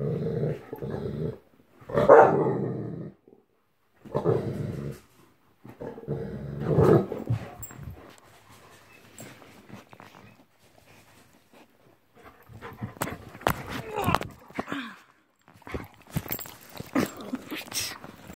Uh,